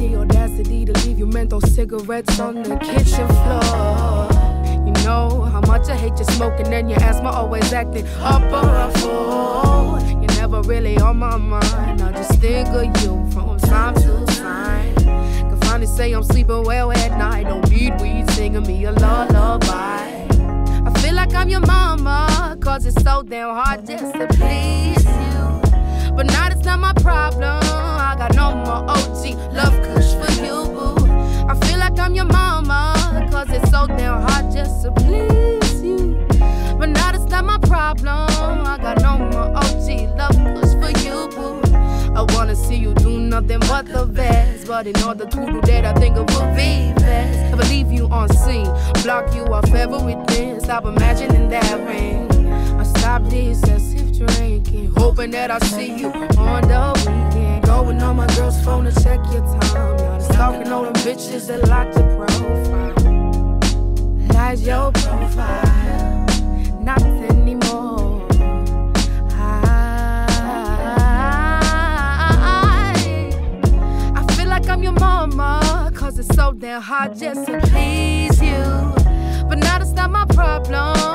the audacity to leave you menthol cigarettes on the kitchen floor. You know how much I hate you smoking and your asthma always acting up or a fool. You're never really on my mind. I just think of you from time to time. Can finally say I'm sleeping well at night. Don't need weed singing me a lullaby. I feel like I'm your mama, cause it's so damn hard just to please to please you. But now it's not my problem. I got no more OG love kush for you, boo. I wanna see you do nothing but the best. But in order to do that, I think it would be best. If I leave you on seen, block you off everything. Stop imagining that ring. I stop as if drinking. Hoping that I see you on the weekend. Going on my girl's phone to check your time. Stalking all them bitches that locked your profile. Lies your profile. Not anymore. I, I feel like I'm your mama, cause it's so damn hard just to please you. But now that's not my problem.